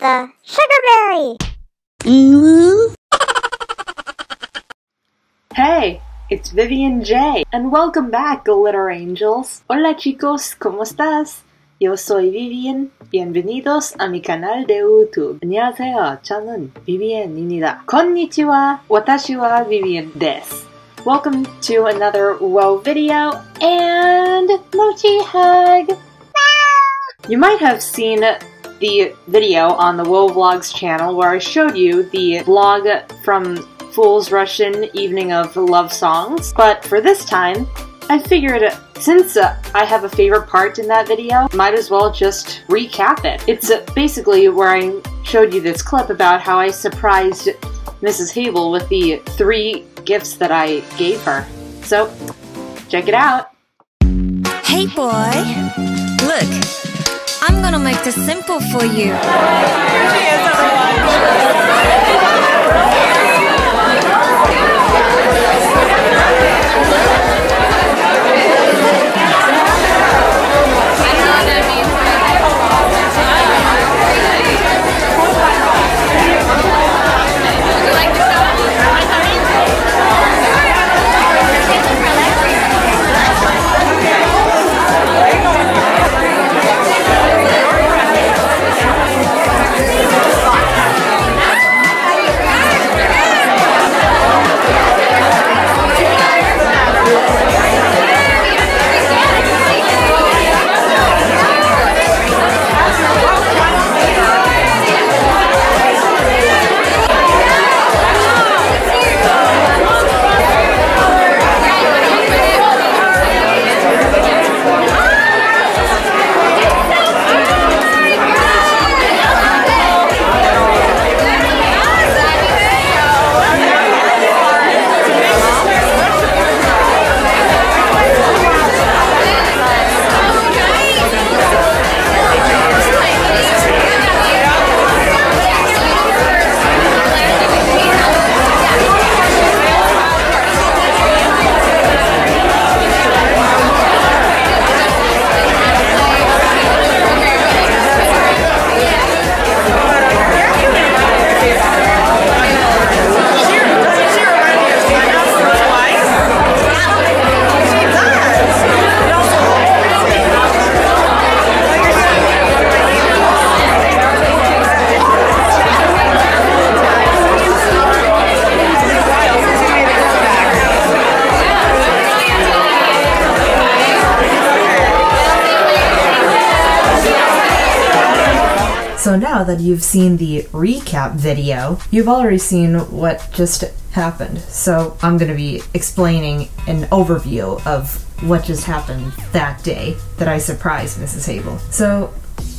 the sugarberry. Mm-hmm. Hey, it's Vivienne J, and welcome back, Glitter Angels. Hola chicos, ¿cómo estás? Yo soy Vivienne. Bienvenidos a mi canal de YouTube. 안녕하세요. 저는 Vivian입니다. Konnichiwa. Watashi wa Vivian des. Welcome to another WoW video and mochi hug. You might have seen the video on the WoW Vlogs channel where I showed you the vlog from Fools Rush In Evening of Love Songs, but for this time, I figured since uh, I have a favorite part in that video, might as well just recap it. It's uh, basically where I showed you this clip about how I surprised Mrs. Hebel with the three gifts that I gave her. So, check it out. Hey boy, look, I'm gonna make this simple for you. So now that you've seen the recap video, you've already seen what just happened. So I'm going to be explaining an overview of what just happened that day that I surprised Mrs. Hebel. So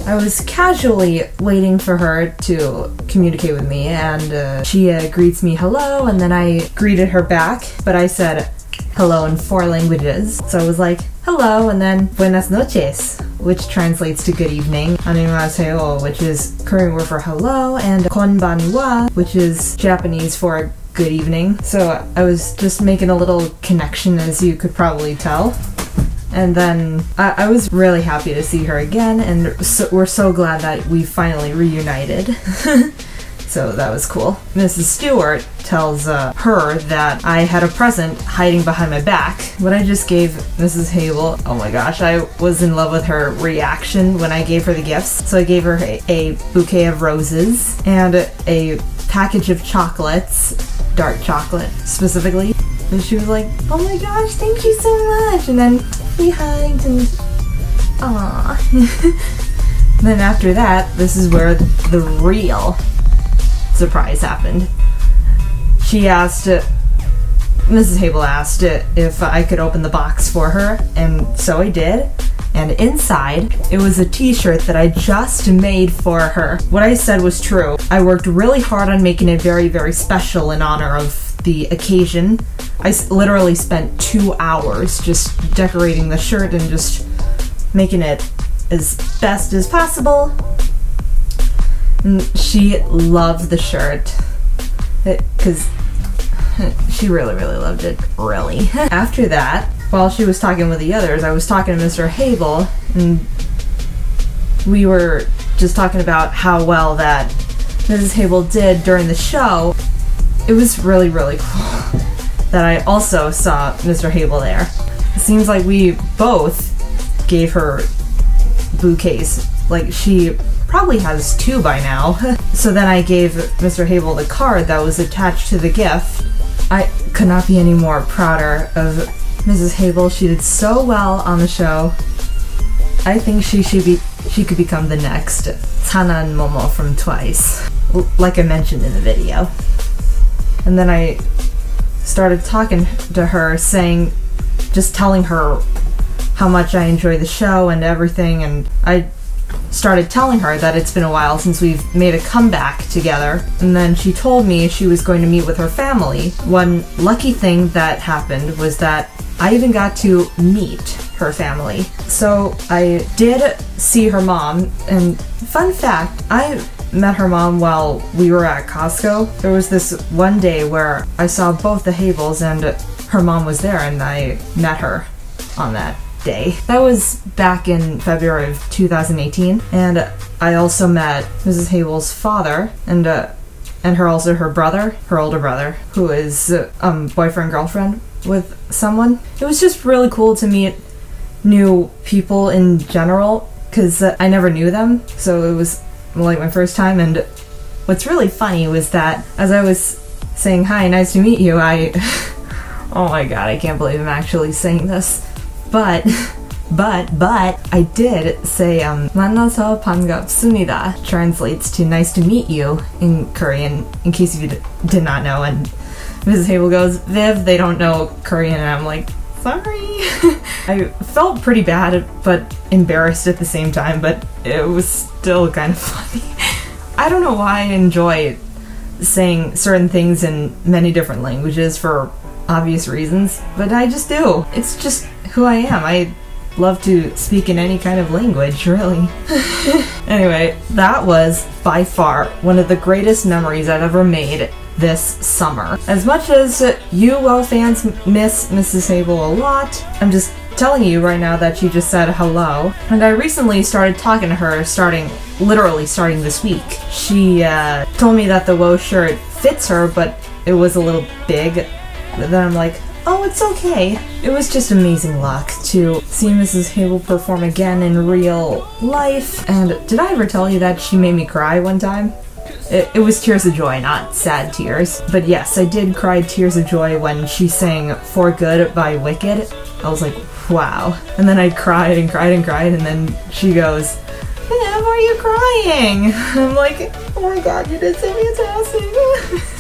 I was casually waiting for her to communicate with me, and uh, she uh, greets me hello, and then I greeted her back, but I said hello in four languages. So I was like, hello, and then buenas noches, which translates to good evening, annyeonghaseyo, which is Korean word for hello, and konbanwa, which is Japanese for good evening. So I was just making a little connection, as you could probably tell. And then I, I was really happy to see her again, and so, we're so glad that we finally reunited. so that was cool. Mrs. Stewart tells uh, her that I had a present hiding behind my back. What I just gave Mrs. Hebel, oh my gosh, I was in love with her reaction when I gave her the gifts. So I gave her a, a bouquet of roses and a package of chocolates, dark chocolate specifically. And she was like, oh my gosh, thank you so much. And then we hugged and aww. then after that, this is where the real surprise happened. She asked, Mrs. Hebel asked if I could open the box for her, and so I did. And inside, it was a t shirt that I just made for her. What I said was true. I worked really hard on making it very, very special in honor of the occasion. I literally spent two hours just decorating the shirt and just making it as best as possible. She loved the shirt because she really, really loved it. Really. After that, while she was talking with the others, I was talking to Mr. Hebel, and we were just talking about how well that Mrs. Hebel did during the show, it was really, really cool that I also saw Mr. Hebel there. It seems like we both gave her bouquets. Like, she probably has two by now. so then I gave Mr. Hebel the card that was attached to the gift. I could not be any more prouder of Mrs. Hebel. She did so well on the show. I think she should be she could become the next Tanan Momo from Twice, like I mentioned in the video. And then I started talking to her, saying, just telling her how much I enjoy the show and everything, and I started telling her that it's been a while since we've made a comeback together. And then she told me she was going to meet with her family. One lucky thing that happened was that I even got to meet her family. So I did see her mom, and fun fact, I met her mom while we were at Costco. There was this one day where I saw both the Hebels and her mom was there, and I met her on that day. That was back in February of 2018, and I also met Mrs. Hebel's father and uh, and her also her brother, her older brother, who is uh, um boyfriend girlfriend with someone. It was just really cool to meet new people in general because uh, I never knew them, so it was like my first time. And what's really funny was that as I was saying hi, nice to meet you, I oh my god, I can't believe I'm actually saying this, but But, but, I did say, um, 만나서 반갑습니다 translates to nice to meet you in Korean, in case you did not know. And Mrs. Hebel goes, Viv, they don't know Korean. And I'm like, sorry. I felt pretty bad, but embarrassed at the same time, but it was still kind of funny. I don't know why I enjoy saying certain things in many different languages for obvious reasons, but I just do. It's just who I am. I love to speak in any kind of language, really. anyway, that was by far one of the greatest memories I've ever made this summer. As much as you WoW fans miss Mrs. Hebel a lot, I'm just telling you right now that she just said hello. And I recently started talking to her starting, literally starting this week. She uh, told me that the WoW shirt fits her, but it was a little big. But then I'm like, oh, it's okay. It was just amazing luck to see Mrs. Hebel perform again in real life. And did I ever tell you that she made me cry one time? It, it was tears of joy, not sad tears. But yes, I did cry tears of joy when she sang For Good by Wicked. I was like, wow. And then I cried and cried and cried, and then she goes, Viv, are you crying? I'm like, oh my god, you did so fantastic.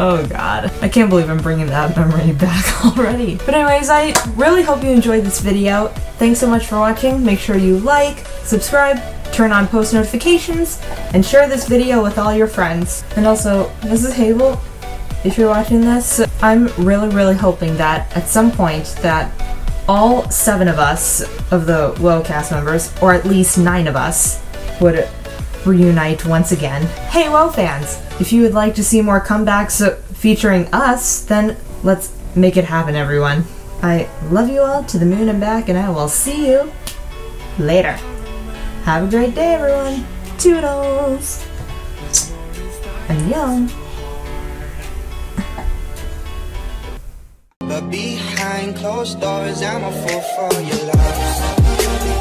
Oh god. I can't believe I'm bringing that memory back already. But anyways, I really hope you enjoyed this video. Thanks so much for watching. Make sure you like, subscribe, turn on post notifications, and share this video with all your friends. And also, Mrs. Hebel, if you're watching this, I'm really, really hoping that at some point that all seven of us of the WoW cast members, or at least nine of us, would reunite once again. Hey WoW fans, if you would like to see more comebacks uh, featuring us, then let's make it happen everyone. I love you all to the moon and back and I will see you later. Have a great day everyone. Toodles. Annyeong. But behind closed doors, I'm a fool for your love.